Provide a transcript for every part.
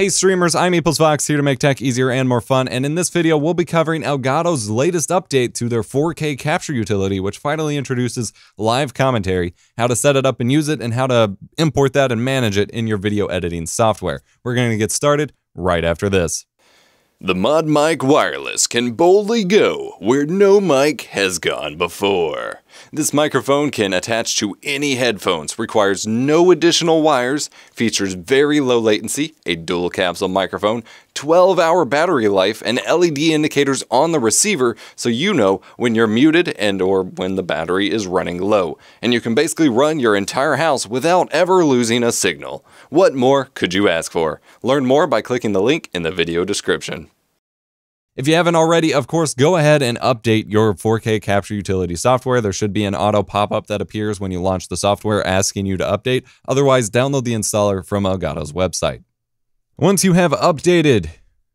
Hey streamers, I'm EposVox here to make tech easier and more fun, and in this video we'll be covering Elgato's latest update to their 4K capture utility, which finally introduces live commentary, how to set it up and use it, and how to import that and manage it in your video editing software. We're going to get started right after this. The ModMic Wireless can boldly go where no mic has gone before. This microphone can attach to any headphones, requires no additional wires, features very low latency, a dual capsule microphone, 12 hour battery life, and LED indicators on the receiver so you know when you're muted and or when the battery is running low. And you can basically run your entire house without ever losing a signal. What more could you ask for? Learn more by clicking the link in the video description. If you haven't already, of course, go ahead and update your 4K capture utility software. There should be an auto pop-up that appears when you launch the software asking you to update. Otherwise, download the installer from Elgato's website. Once you have updated,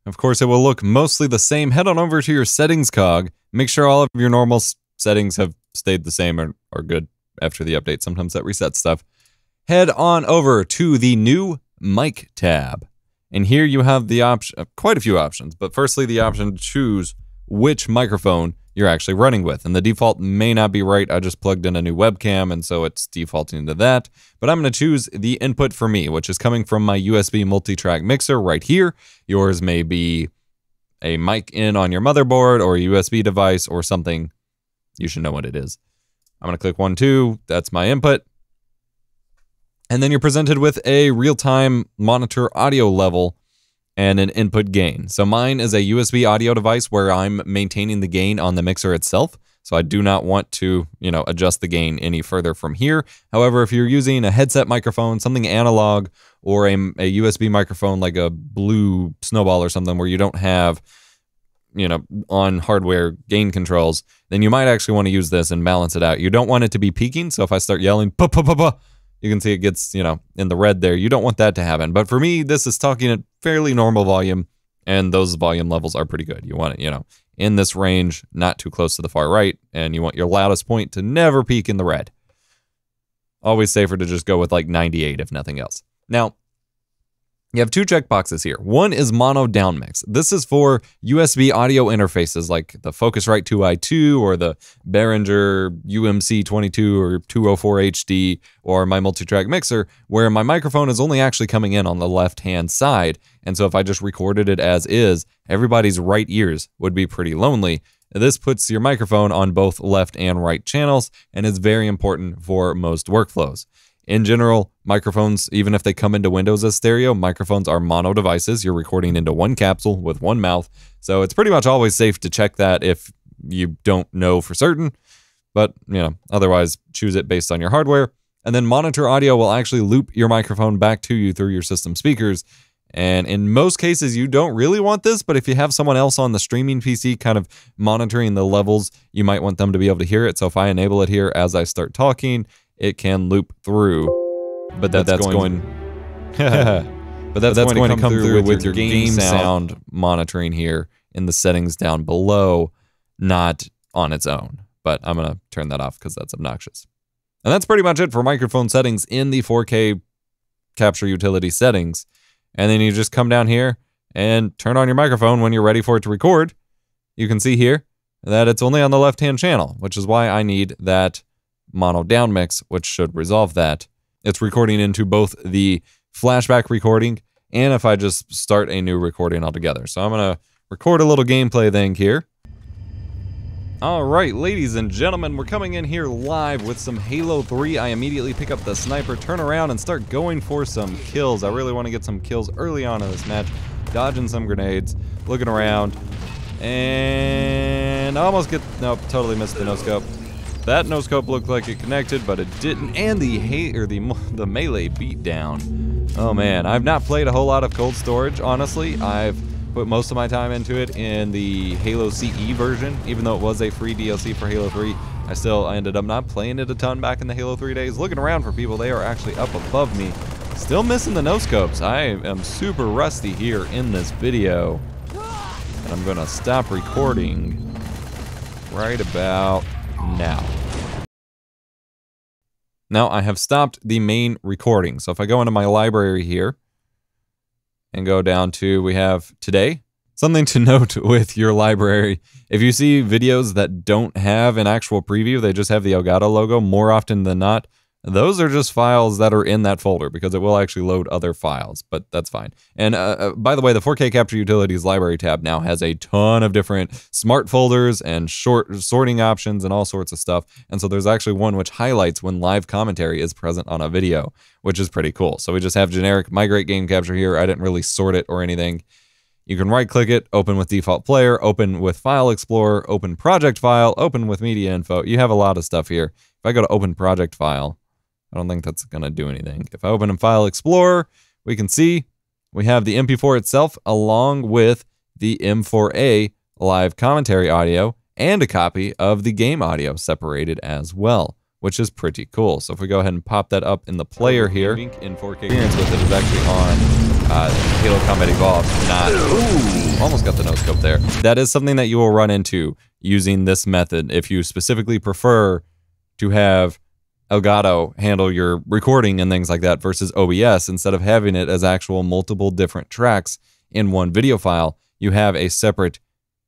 of course, it will look mostly the same. Head on over to your settings cog. Make sure all of your normal settings have stayed the same or are good after the update. Sometimes that resets stuff. Head on over to the new mic tab. And here you have the option, uh, quite a few options, but firstly, the option to choose which microphone you're actually running with. And the default may not be right. I just plugged in a new webcam, and so it's defaulting to that. But I'm going to choose the input for me, which is coming from my USB multi-track mixer right here. Yours may be a mic in on your motherboard or a USB device or something. You should know what it is. I'm going to click one, two. That's my input. And then you're presented with a real-time monitor audio level and an input gain. So mine is a USB audio device where I'm maintaining the gain on the mixer itself. So I do not want to, you know, adjust the gain any further from here. However, if you're using a headset microphone, something analog, or a, a USB microphone like a blue snowball or something where you don't have, you know, on hardware gain controls, then you might actually want to use this and balance it out. You don't want it to be peaking. So if I start yelling, you can see it gets, you know, in the red there. You don't want that to happen. But for me, this is talking at fairly normal volume, and those volume levels are pretty good. You want it, you know, in this range, not too close to the far right, and you want your loudest point to never peak in the red. Always safer to just go with like 98 if nothing else. Now, you have two checkboxes here. One is mono down mix. This is for USB audio interfaces like the Focusrite 2i2 or the Behringer UMC22 or 204HD or my multi-track mixer where my microphone is only actually coming in on the left-hand side. And so if I just recorded it as is, everybody's right ears would be pretty lonely. This puts your microphone on both left and right channels and is very important for most workflows. In general, microphones, even if they come into Windows as stereo, microphones are mono devices. You're recording into one capsule with one mouth. So it's pretty much always safe to check that if you don't know for certain. But, you know, otherwise choose it based on your hardware. And then monitor audio will actually loop your microphone back to you through your system speakers. And in most cases, you don't really want this, but if you have someone else on the streaming PC kind of monitoring the levels, you might want them to be able to hear it. So if I enable it here as I start talking, it can loop through. But that, that's, that's, going. but that's, that's going, going, to come, through, with, with your game, game sound. sound monitoring here in the settings down below, not on its own. But I'm going to turn that off because that's obnoxious. And that's pretty much it for microphone settings in the 4K capture utility settings. And then you just come down here and turn on your microphone when you're ready for it to record. You can see here that it's only on the left-hand channel, which is why I need that mono down mix, which should resolve that. It's recording into both the flashback recording and if I just start a new recording altogether. So I'm going to record a little gameplay thing here. All right, ladies and gentlemen, we're coming in here live with some Halo 3. I immediately pick up the sniper, turn around, and start going for some kills. I really want to get some kills early on in this match. Dodging some grenades, looking around, and almost get... Nope, totally missed the no-scope. That no scope looked like it connected, but it didn't. And the hay or the the melee beat down. Oh man, I've not played a whole lot of cold storage. Honestly, I've put most of my time into it in the Halo CE version, even though it was a free DLC for Halo 3. I still ended up not playing it a ton back in the Halo 3 days. Looking around for people, they are actually up above me. Still missing the no scopes. I am super rusty here in this video. And I'm gonna stop recording right about now. Now I have stopped the main recording. So if I go into my library here and go down to, we have today. Something to note with your library if you see videos that don't have an actual preview, they just have the Elgato logo more often than not. Those are just files that are in that folder because it will actually load other files, but that's fine. And uh, uh by the way, the 4K Capture Utilities library tab now has a ton of different smart folders and short sorting options and all sorts of stuff. And so there's actually one which highlights when live commentary is present on a video, which is pretty cool. So we just have generic migrate game capture here. I didn't really sort it or anything. You can right click it, open with default player, open with file explorer, open project file, open with media info. You have a lot of stuff here. If I go to open project file, I don't think that's going to do anything. If I open in File Explorer, we can see we have the MP4 itself along with the M4A live commentary audio and a copy of the game audio separated as well, which is pretty cool. So if we go ahead and pop that up in the player here, in 4K experience with it is actually on uh, Halo Combat Evolved, not, ooh, almost got the no scope there. That is something that you will run into using this method if you specifically prefer to have Elgato handle your recording and things like that versus OBS. Instead of having it as actual multiple different tracks in one video file, you have a separate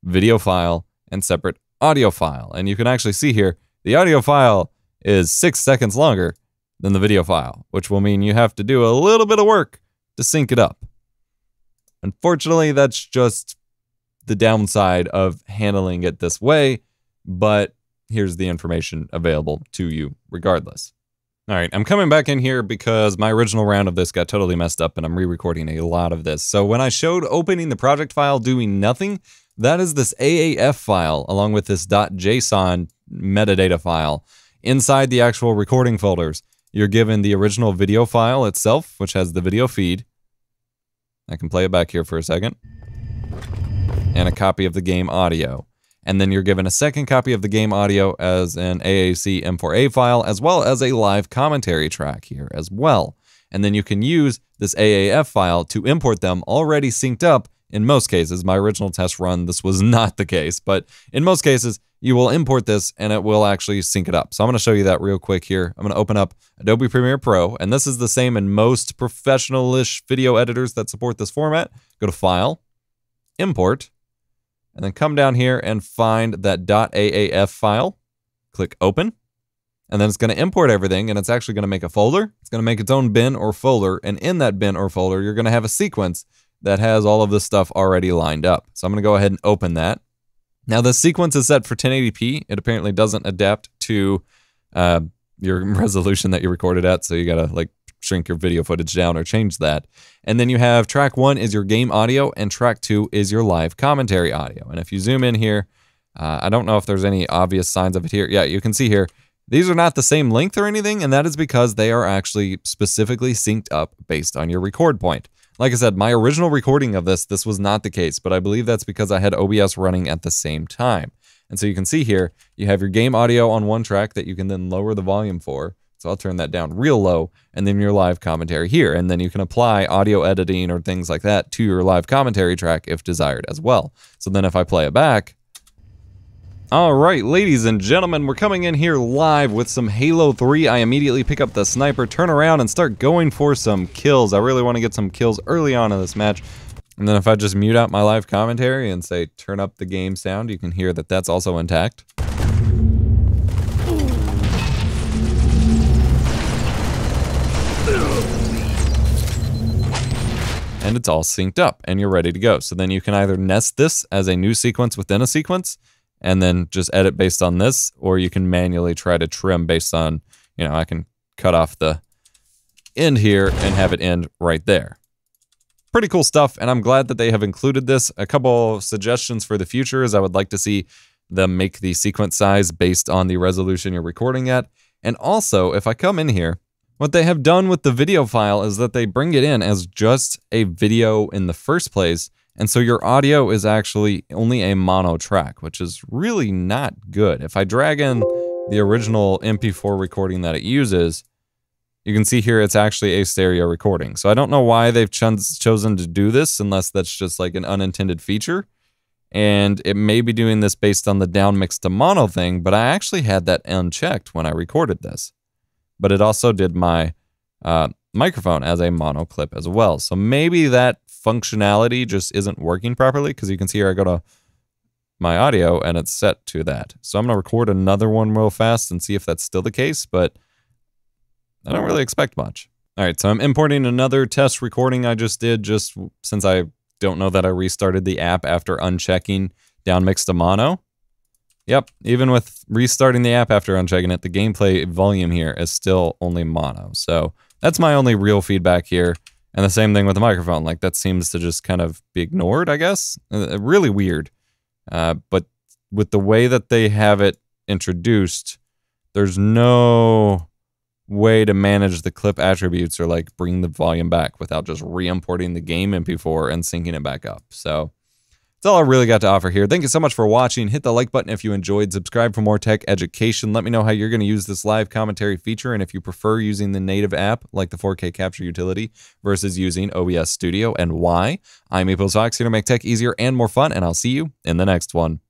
video file and separate audio file. And you can actually see here the audio file is six seconds longer than the video file, which will mean you have to do a little bit of work to sync it up. Unfortunately, that's just the downside of handling it this way, but here's the information available to you regardless. All right, I'm coming back in here because my original round of this got totally messed up and I'm re-recording a lot of this. So when I showed opening the project file doing nothing, that is this AAF file along with this .json metadata file. Inside the actual recording folders, you're given the original video file itself, which has the video feed. I can play it back here for a second. And a copy of the game audio and then you're given a second copy of the game audio as an AAC M4A file, as well as a live commentary track here as well. And then you can use this AAF file to import them already synced up in most cases. My original test run, this was not the case, but in most cases, you will import this and it will actually sync it up. So I'm going to show you that real quick here. I'm going to open up Adobe Premiere Pro, and this is the same in most professional-ish video editors that support this format. Go to File, Import, and then come down here and find that .aaf file. Click open. And then it's going to import everything and it's actually going to make a folder. It's going to make its own bin or folder. And in that bin or folder, you're going to have a sequence that has all of this stuff already lined up. So I'm going to go ahead and open that. Now the sequence is set for 1080p. It apparently doesn't adapt to uh, your resolution that you recorded at. So you got to like shrink your video footage down or change that. And then you have track one is your game audio, and track two is your live commentary audio. And if you zoom in here, uh, I don't know if there's any obvious signs of it here. Yeah, you can see here, these are not the same length or anything, and that is because they are actually specifically synced up based on your record point. Like I said, my original recording of this, this was not the case, but I believe that's because I had OBS running at the same time. And so you can see here, you have your game audio on one track that you can then lower the volume for. So I'll turn that down real low and then your live commentary here. And then you can apply audio editing or things like that to your live commentary track if desired as well. So then if I play it back, all right, ladies and gentlemen, we're coming in here live with some Halo 3. I immediately pick up the sniper, turn around, and start going for some kills. I really want to get some kills early on in this match. And then if I just mute out my live commentary and say turn up the game sound, you can hear that that's also intact. And it's all synced up and you're ready to go. So then you can either nest this as a new sequence within a sequence and then just edit based on this, or you can manually try to trim based on, you know, I can cut off the end here and have it end right there. Pretty cool stuff, and I'm glad that they have included this. A couple suggestions for the future is I would like to see them make the sequence size based on the resolution you're recording at. And also, if I come in here what they have done with the video file is that they bring it in as just a video in the first place, and so your audio is actually only a mono track, which is really not good. If I drag in the original MP4 recording that it uses, you can see here it's actually a stereo recording. So I don't know why they've ch chosen to do this unless that's just like an unintended feature. And it may be doing this based on the down mix to mono thing, but I actually had that unchecked when I recorded this but it also did my uh, microphone as a mono clip as well. So maybe that functionality just isn't working properly because you can see here I go to my audio and it's set to that. So I'm going to record another one real fast and see if that's still the case, but I don't really expect much. All right, so I'm importing another test recording I just did just since I don't know that I restarted the app after unchecking down mix to mono. Yep, even with restarting the app after unchecking it, the gameplay volume here is still only mono. So that's my only real feedback here. And the same thing with the microphone. Like that seems to just kind of be ignored, I guess. Uh, really weird. Uh, but with the way that they have it introduced, there's no way to manage the clip attributes or like bring the volume back without just re-importing the game MP4 and syncing it back up. So that's all I really got to offer here. Thank you so much for watching. Hit the like button if you enjoyed. Subscribe for more tech education. Let me know how you're going to use this live commentary feature and if you prefer using the native app like the 4K capture utility versus using OBS Studio and why. I'm EposVox here to make tech easier and more fun, and I'll see you in the next one.